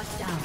Shut down.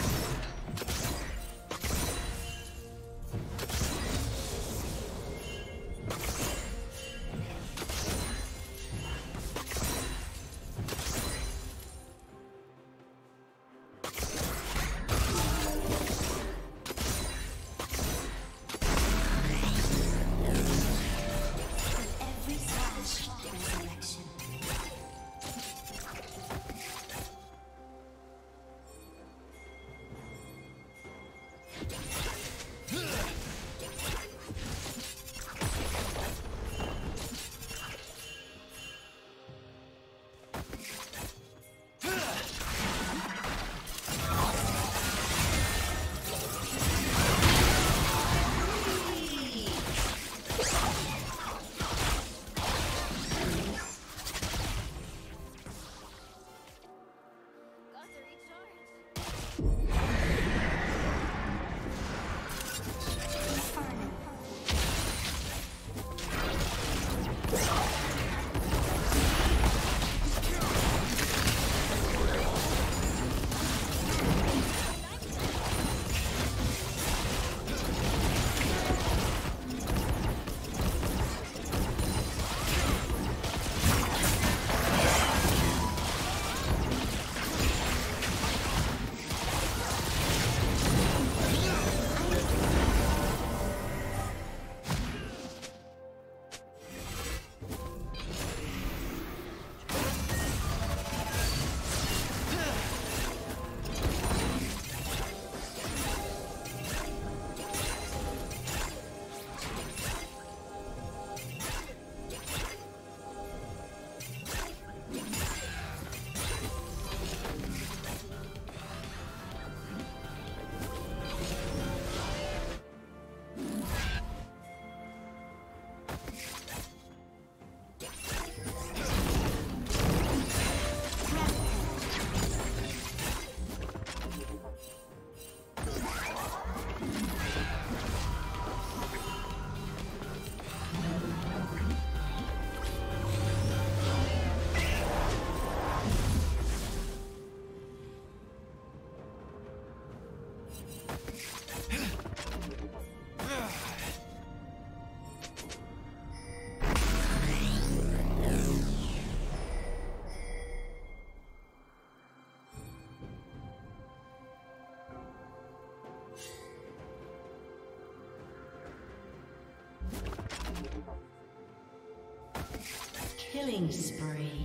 Killing spree.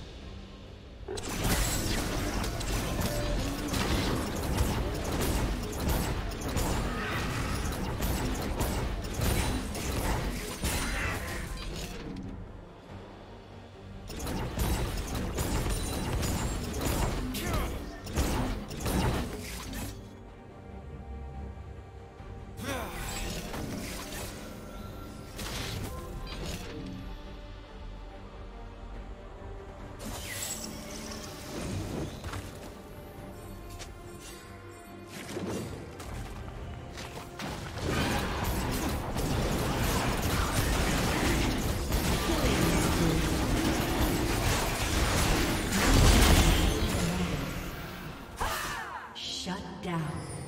Ace.